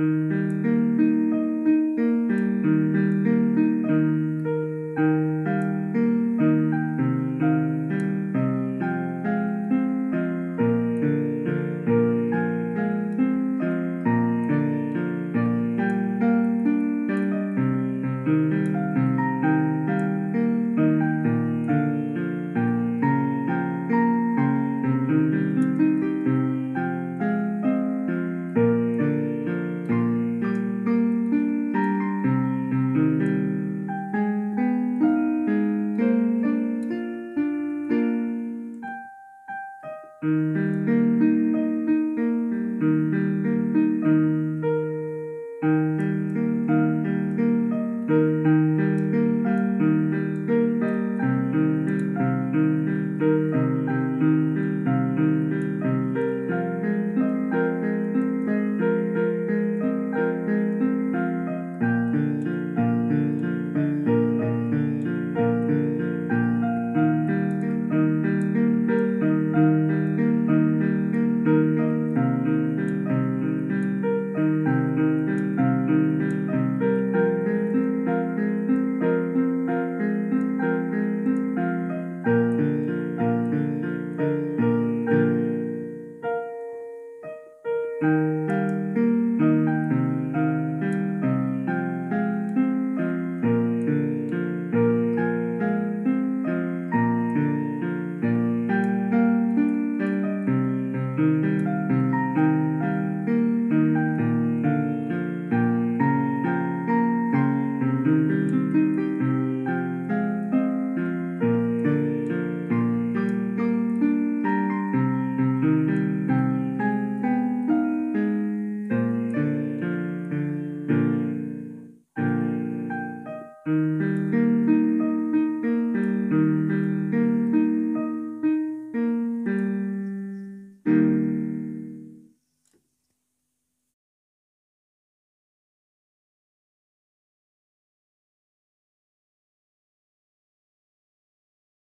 Mm-hmm. Música